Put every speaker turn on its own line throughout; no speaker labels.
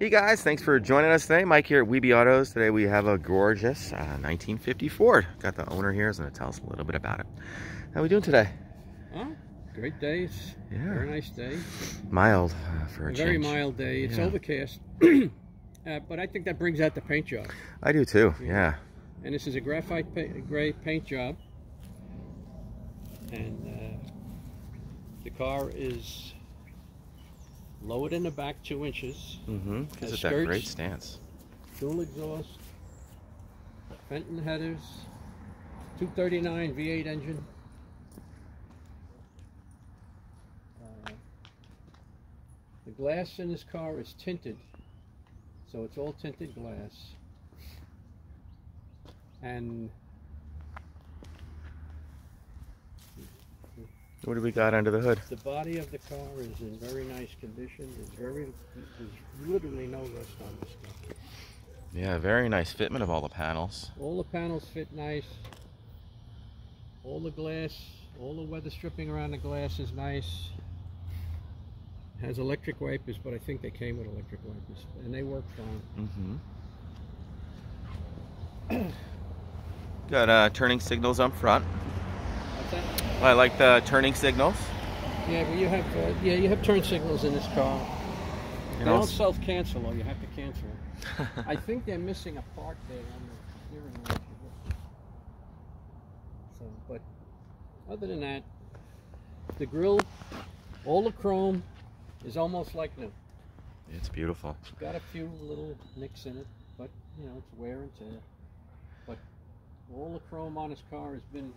Hey guys, thanks for joining us today. Mike here at WeBe Autos. Today we have a gorgeous uh, 1950 Ford. Got the owner here. He's going to tell us a little bit about it. How are we doing today?
Oh, great day. It's
Yeah.
Very nice day.
Mild uh, for a,
A very mild day. It's
Yeah.
overcast. uh, but I think that brings out the paint job.
I do too.
Yeah.
Yeah.
And this is a graphite pa gray paint job. And uh, the car is lowered in the back two inches.
Mm-hmm. Gives
Has
it that great stance.
Dual exhaust. Fenton headers. 239 V8 engine. Uh, the glass in this car is tinted. So it's all tinted glass. And
What do we got under the hood?
the body of the car is in very nice condition. There's very, there's literally no rust on this car.
Yeah, very nice fitment of all the panels.
All the panels fit nice. All the glass, all the weather stripping around the glass is nice. Has electric wipers, but I think they came with electric wipers, and they work fine.
Mm-hmm. got uh, turning signals up front.
What's that?
I like the turning signals.
Yeah, but you have uh, yeah you have turn signals in this car.
You
they
know,
don't self-cancel, though. You have to cancel them. I think they're missing a part there on the steering wheel. So, but other than that, the grill, all the chrome is almost like new.
it's beautiful.
Got a few little nicks in it, but you know it's wear and tear. But all the chrome on this car has been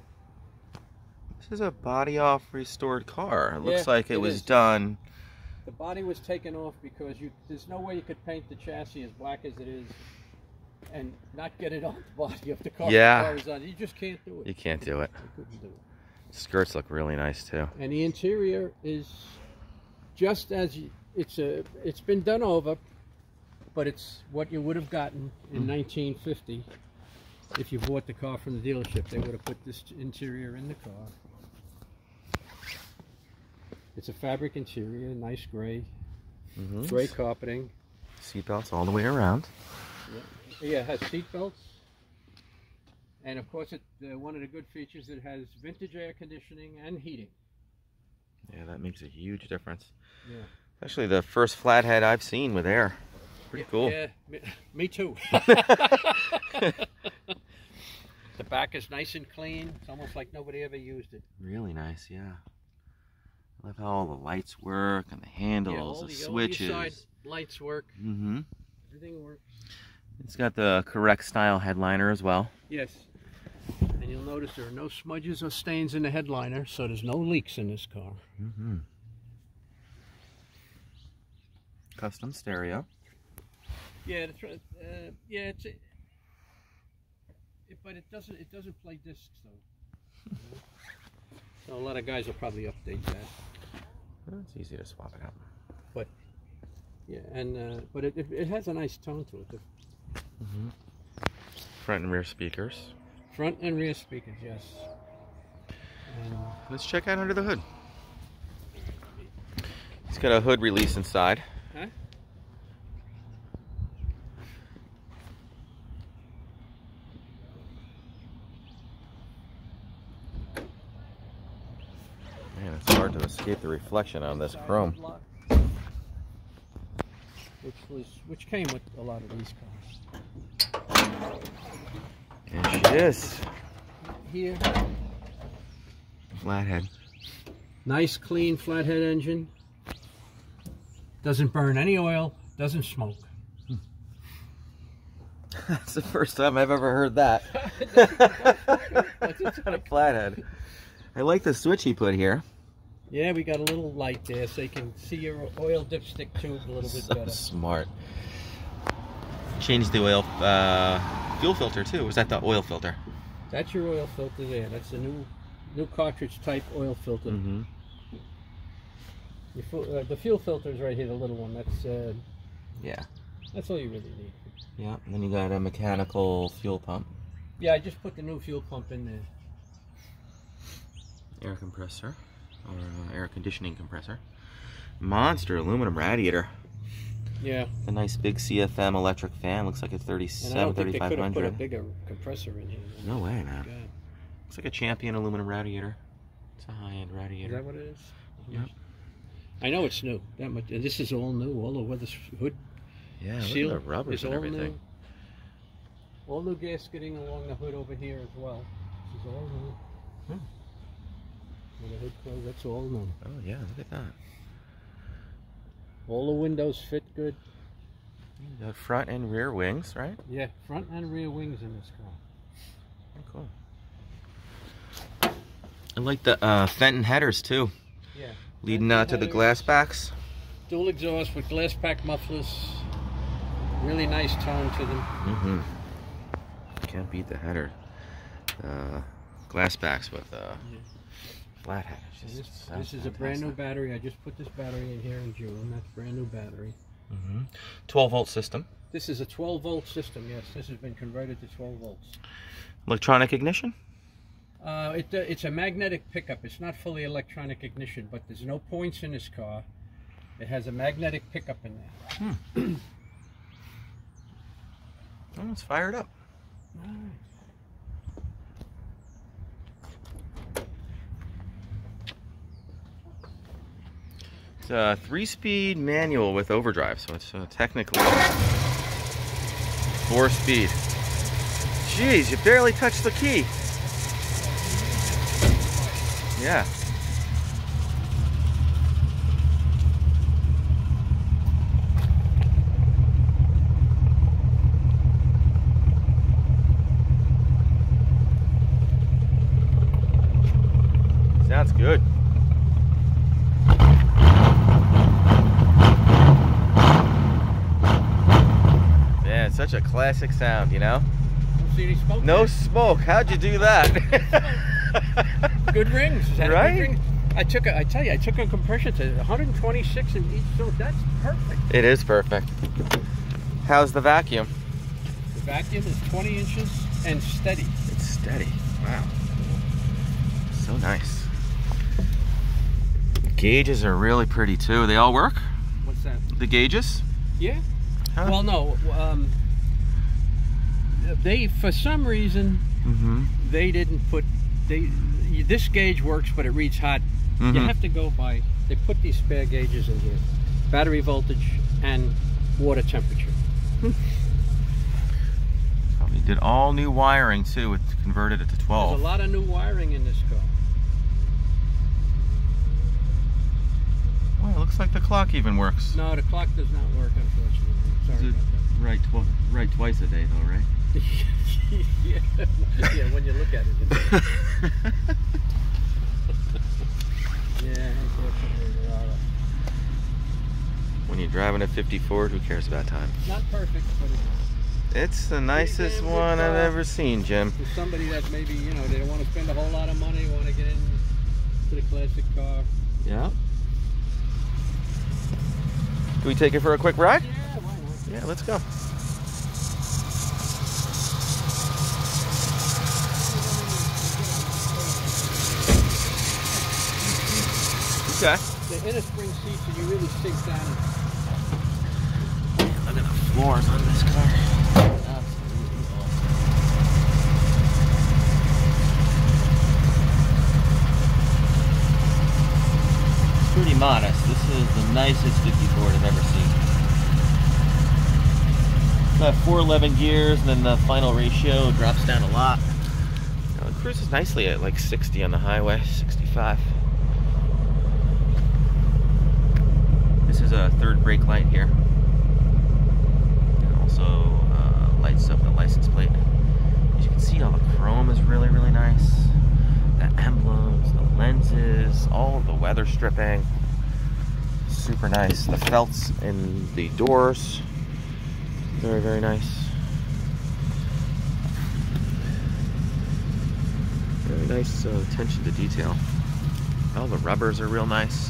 This is a body off restored car. It looks
Yeah,
like it,
it
was
is.
done.
the body was taken off because you there's no way you could paint the chassis as black as it is and not get it on the body of the car.
Yeah.
The car. You just can't do it.
You can't do it.
You couldn't do it.
Skirts look really nice too.
And the interior is just as you, it's a it's been done over, but it's what you would have gotten in
Mm.
1950 if you bought the car from the dealership. They would have put this interior in the car. It's a fabric interior, nice gray,
Mm-hmm.
gray carpeting.
Seatbelts all the way around.
Yeah, it has seatbelts. And of course, it uh, one of the good features it has vintage air conditioning and heating.
Yeah, that makes a huge difference.
Yeah.
Actually, the first flathead I've seen with air. Pretty cool.
Yeah, me, me too. the back is nice and clean. It's almost like nobody ever used it.
Really nice, yeah. Love how all the lights work and the handles,
yeah, all
the,
the,
switches.
lights work.
Mm-hmm.
Everything works.
It's got the correct style headliner as well.
Yes. And you'll notice there are no smudges or stains in the headliner, so there's no leaks in this car.
Mm-hmm. Custom stereo.
Yeah, that's right. Uh, yeah, it's. It, but it doesn't. It doesn't play discs though. so a lot of guys will probably update that.
It's easy to swap it out.
But yeah, and uh, but it, it, it has a nice tone to it. The
Mm-hmm. Front and rear speakers.
front and rear speakers, yes. And
Let's check out under the hood. It's got a hood release inside.
Huh?
Man, it's hard to escape the reflection on this chrome.
Which was which came with a lot of these cars.
And she is.
Here,
Flathead.
nice clean flathead engine. Doesn't burn any oil. Doesn't smoke.
That's the first time I've ever heard that. On a flathead. I like the switch he put here.
Yeah, we got a little light there so you can see your oil dipstick tube a little bit
So
better.
smart. Changed the oil uh, fuel filter too. Was that the oil filter?
That's your oil filter there. That's the new new cartridge type oil filter. Your fu- uh, the fuel filter is right here, the little one. That's uh,
Yeah.
that's all you really need.
Yeah. And then you got a mechanical fuel pump,
Yeah, I just put the new fuel pump in there.
air compressor, or uh, air conditioning compressor. Monster aluminum radiator.
Yeah.
The nice big CFM electric fan. Looks like a
And I
37,
don't think they could have put a bigger compressor in here.
No way, man.
God.
Looks like a champion aluminum radiator. It's a high-end radiator.
Is
radiator.
that what it is?
Yep.
I know it's new. That much. And this is all new. All the weather hood
Yeah,
seal
the rubbers and
all
everything.
new. All new gasketing along the hood over here as well. This is all new.
Hmm.
When the hood closed, that's all new.
Oh yeah, look at that.
All the windows fit good.
The front and rear wings, right?
Yeah, front and rear wings in this car.
Oh, cool. I like the uh, Fenton headers too,
Yeah.
leading
Fenton
out to the glass packs.
Dual exhaust with glass pack mufflers. Really nice tone to them.
Mm-hmm. Can't beat the header. Uh, glass packs with uh,
Yeah.
Flat headers.
This, this is a brand new battery. I just put this battery in here in June. That's brand new battery.
Mhm. 12 volt system.
This is a 12 volt system. Yes, this has been converted to 12 volts.
Electronic ignition.
Uh, it, uh, it's a magnetic pickup. It's not fully electronic ignition, but there's no points in this car. It has a magnetic pickup in there.
Oh, it's fired up. It's a three-speed manual with overdrive, so it's uh, technically four-speed. Jeez, you barely touched the key. Yeah. Sounds good. Man, such a classic sound, you know?
Don't see any smoke.
No
there.
smoke. How'd you do that?
Good rings. Is that a good
Right?
ring? I took a, I tell you, I took a compression to 126 in each, so that's perfect.
it is perfect. How's the vacuum?
The vacuum is 20 inches and steady.
It's steady. Wow. So nice. Gauges are really pretty too. They all work?
What's that?
The gauges?
Yeah.
Huh?
Well, no. Um, they, for some reason,
Mm-hmm.
they didn't put they. This gauge works, but it reads hot. You
Mhm.
have to go by. They put these spare gauges in here: battery voltage and water temperature.
Probably did all new wiring too. It converted it to 12.
There's a lot of new wiring in this car.
Well, it looks like the clock even works.
No, the clock does not work, unfortunately. Sorry about
Right, tw- right twice a day though, right?
That. yeah. yeah, when you look at it. it- Yeah, unfortunately, there are.
when you're driving a 54, who cares about time?
Not perfect, but it's
It's the nicest
damn
one I've ever seen, Jim.
for somebody that maybe, you know, they don't want to spend a whole lot of money, want to get into the classic car.
Yeah. Can we take it for a quick ride?
Yeah, why not?
Yeah, let's go. Okay.
The inner spring seats, and you really sink down. and-
Look at the floors on this car. Awesome. It's pretty modest. This is the nicest 54 I've ever seen. Got 411 gears, and then the final ratio drops down a lot. You know, it cruises nicely at like 60 on the highway, 65. This is a third brake light here. And also uh, lights up the license plate. As you can see, all the chrome is really, really nice. The emblems, the lenses, all the weather stripping. Super nice. The felts in the doors. Very, very nice. Very nice uh, attention to detail. All the rubbers are real nice.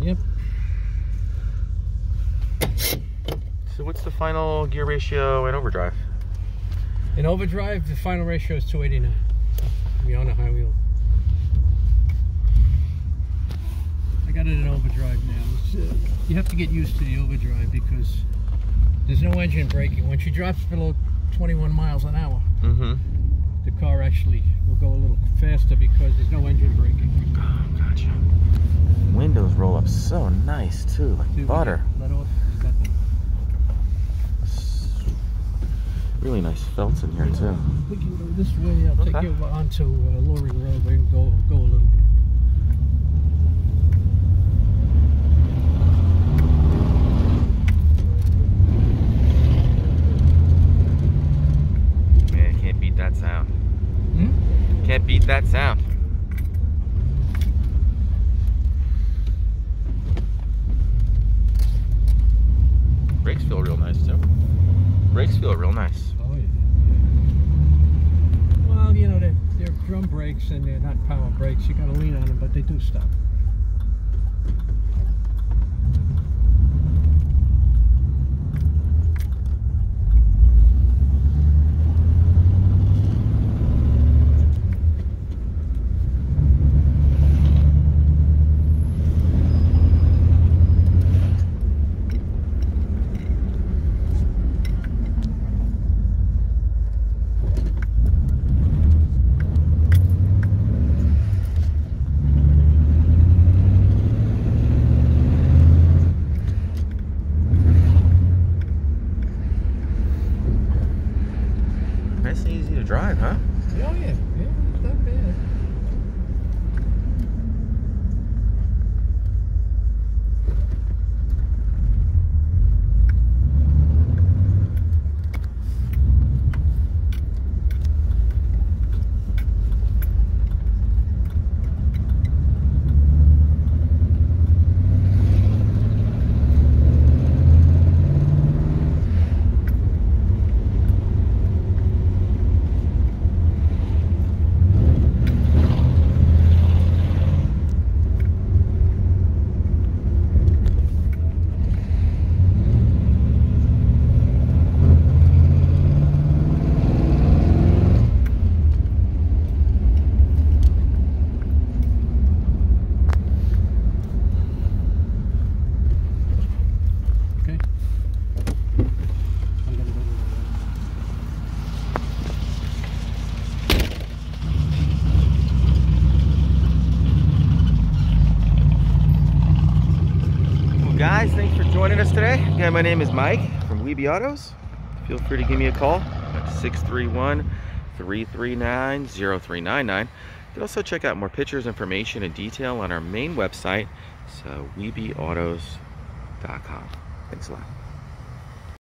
Yep.
So what's the final gear ratio in overdrive?
In overdrive, the final ratio is 289. We on a high wheel. I got it in overdrive now. Uh, you have to get used to the overdrive because there's no engine braking. Once you drop below 21 miles an hour,
Mm-hmm.
the car actually will go a little faster because there's no engine braking.
Oh, gotcha. Windows roll up so nice too, like
See,
butter.
Let off. It's got the-
Really nice felts in here too.
We can go this way. I'll take
Okay.
you onto uh, Loring Road. We can go go a little bit.
Man, can't beat that sound.
Hmm?
Can't beat that sound. Brakes feel real nice too. Brakes feel real nice.
Oh yeah. Well, you know they're, they're drum brakes and they're not power brakes. You got to lean on them, but they do stop.
Nice and easy to drive, huh?
Oh yeah, yeah, it's not bad. Okay. I'm gonna go to the
Well, guys, thanks for joining us today. Again, my name is Mike from WeBe Autos. Feel free to give me a call at 631 339 0399. You can also check out more pictures, information, and detail on our main website, so webeautos.com. Thanks a lot.